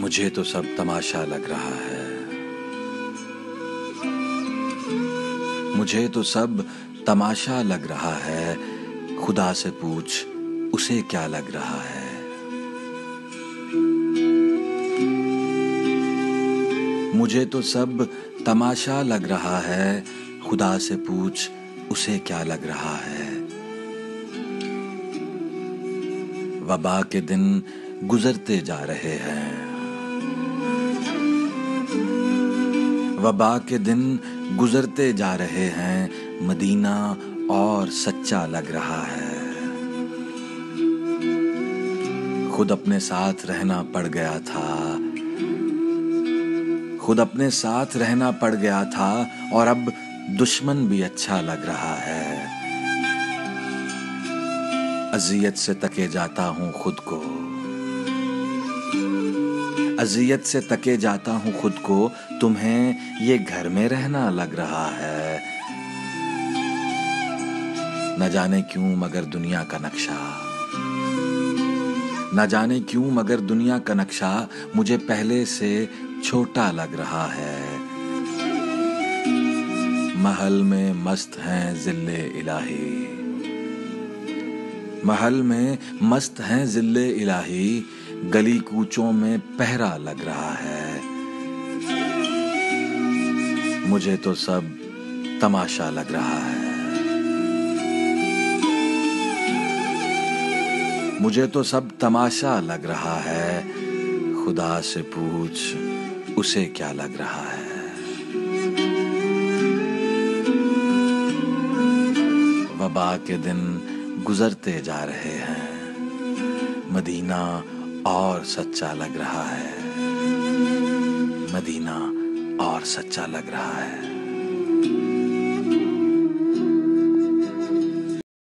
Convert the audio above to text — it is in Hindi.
मुझे तो सब तमाशा लग रहा है। मुझे तो सब तमाशा लग रहा है। खुदा से पूछ, उसे क्या लग रहा है? मुझे तो सब तमाशा लग रहा है। खुदा से पूछ, उसे क्या लग रहा है? वबा के दिन गुजरते जा रहे हैं। वबा के दिन गुजरते जा रहे हैं, मदीना और सच्चा लग रहा है। खुद अपने साथ रहना पड़ गया था। खुद अपने साथ रहना पड़ गया था और अब दुश्मन भी अच्छा लग रहा है। अजियत से तके जाता हूँ खुद को। अजियत से तके जाता हूँ खुद को, तुम्हें ये घर में रहना लग रहा है। न जाने क्यों मगर दुनिया का नक्शा। न जाने क्यों मगर दुनिया का नक्शा मुझे पहले से छोटा लग रहा है। महल में मस्त हैं जिल्ले इलाही। महल में मस्त हैं जिल्ले इलाही। गली कूचों में पहरा लग रहा है। मुझे तो सब तमाशा लग रहा है। मुझे तो सब तमाशा लग रहा है। खुदा से पूछ, उसे क्या लग रहा है? वबा के दिन गुजरते जा रहे हैं। मदीना और सच्चा लग रहा है। मदीना और सच्चा लग रहा है।